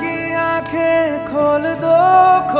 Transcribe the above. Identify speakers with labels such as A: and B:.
A: की आँखें खोल दो खोल